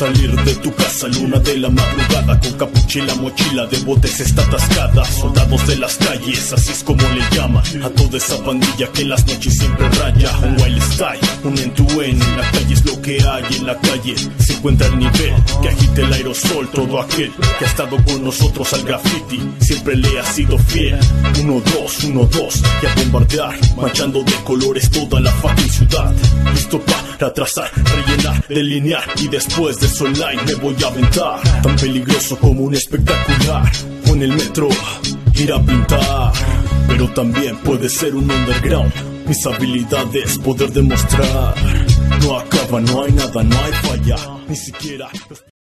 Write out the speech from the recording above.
salir de tu casa luna de la madrugada con capucha y la mochila de botes está atascada. Soldados de las calles, así es como le llaman a toda esa pandilla que en las noches siempre raya. Un wild style, un en tu en la calle es lo que hay en la calle. Se encuentra el nivel que agite el aerosol, todo aquel que ha estado con nosotros al graffiti siempre le ha sido fiel. Uno, dos, uno, dos, y a bombardear, manchando de colores toda la fucking ciudad. Listo para trazar, rellenar, delinear y después de eso online me voy a aventar. Tan peligroso como un espectacular. En el metro, ir a pintar. Pero también puede ser un underground. Mis habilidades poder demostrar. No acaba, no hay nada, no hay falla. Ni siquiera